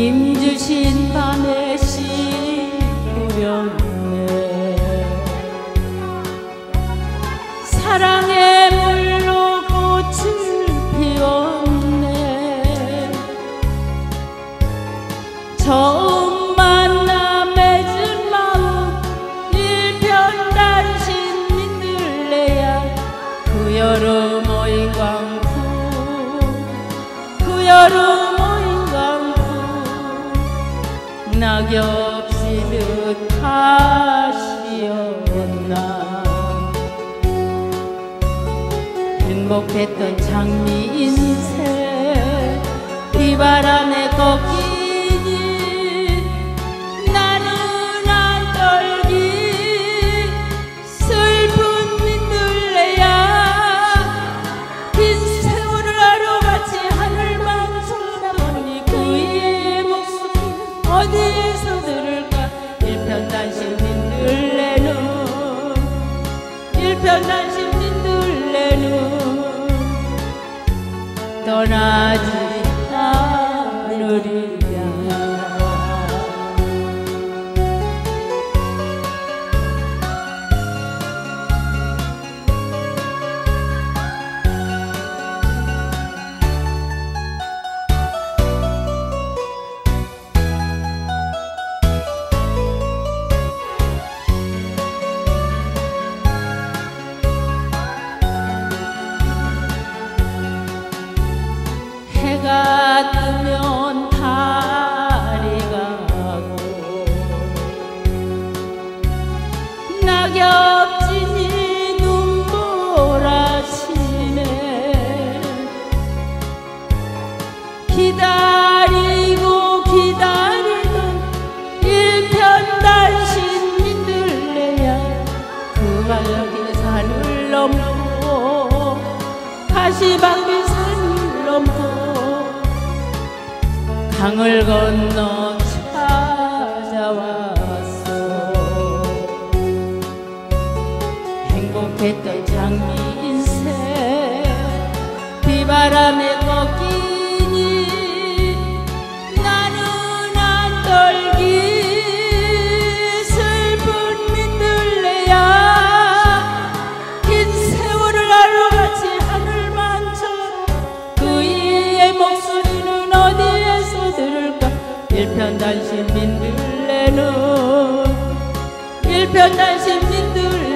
지친 밤에 시부였네. 사랑의 물로 꽃을 피웠네. 처음 만나 맺은 마음 일편단심 민들레야. 그 여름 어인광풍 그 여름 낙엽 지듯 가시었나. 행복했던 장미 인생 비바람에 꺾이 일편단심 민들레는 떠나지 해가 뜨면 달이 가고 낙엽진이 눈보라치네. 기다리고 기다리던 일편단심 민들레야. 그 가격의 산을 넘고 가시방비 산을 넘고 강을 건너 찾아왔어. 행복했던 장미 인생 비바람에 일편단심 민들레는 일편단심 민들레